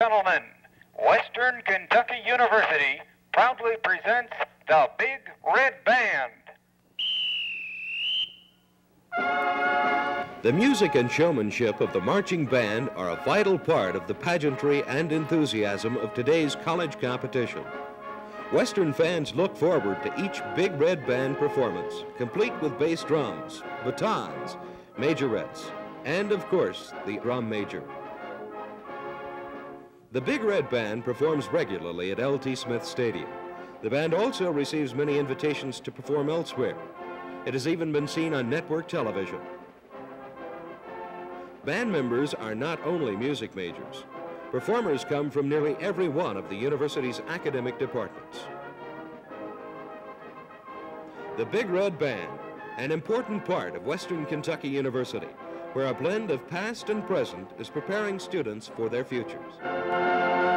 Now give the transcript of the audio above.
Gentlemen, Western Kentucky University proudly presents the Big Red Band. The music and showmanship of the marching band are a vital part of the pageantry and enthusiasm of today's college competition. Western fans look forward to each Big Red Band performance, complete with bass drums, batons, majorettes, and of course, the drum major. The Big Red Band performs regularly at L.T. Smith Stadium. The band also receives many invitations to perform elsewhere. It has even been seen on network television. Band members are not only music majors. Performers come from nearly every one of the university's academic departments. The Big Red Band, an important part of Western Kentucky University, where a blend of past and present is preparing students for their futures.